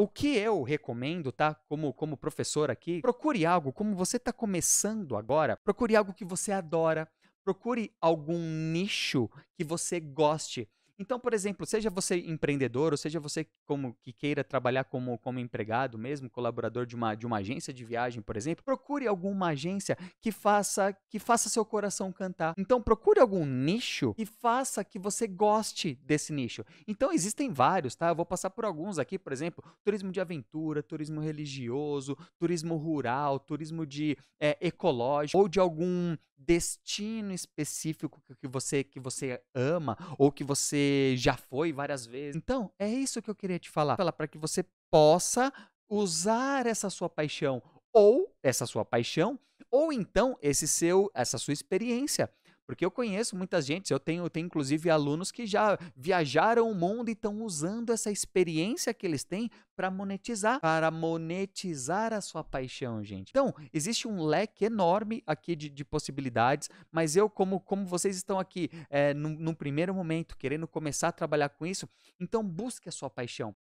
O que eu recomendo, tá? Como, como professor aqui, procure algo, como você está começando agora, procure algo que você adora, procure algum nicho que você goste. Então, por exemplo, seja você empreendedor, ou seja você como que queira trabalhar como, como empregado mesmo, colaborador de uma, de uma agência de viagem, por exemplo, procure alguma agência que faça que faça seu coração cantar. Então, procure algum nicho que faça que você goste desse nicho. Então, existem vários, tá? Eu vou passar por alguns aqui, por exemplo, turismo de aventura, turismo religioso, turismo rural, turismo de é, ecológico ou de algum destino específico que você que você ama ou que você já foi várias vezes. Então, é isso que eu queria te falar, falar para que você possa usar essa sua paixão ou essa sua paixão ou então esse seu essa sua experiência porque eu conheço muita gente, eu tenho, eu tenho inclusive alunos que já viajaram o mundo e estão usando essa experiência que eles têm para monetizar, para monetizar a sua paixão, gente. Então, existe um leque enorme aqui de, de possibilidades, mas eu, como, como vocês estão aqui é, num primeiro momento querendo começar a trabalhar com isso, então busque a sua paixão.